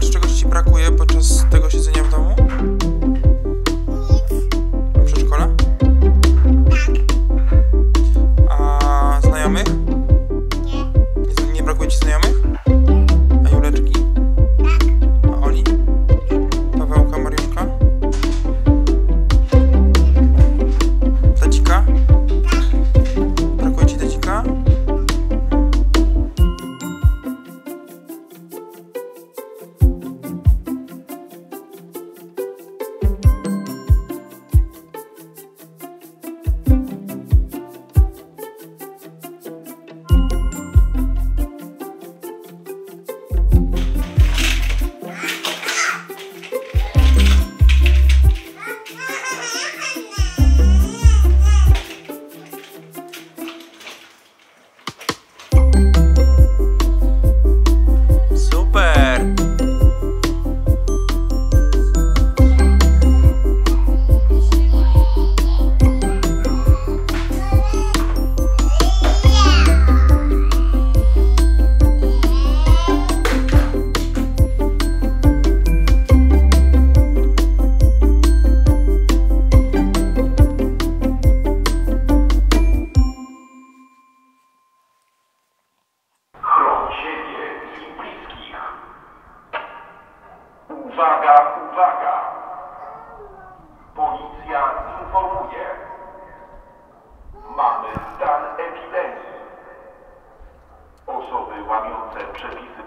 Czy czegoś ci brakuje podczas tego siedzenia w domu? Uwaga, uwaga! Policja informuje. Mamy stan epidemii. Osoby łamiące przepisy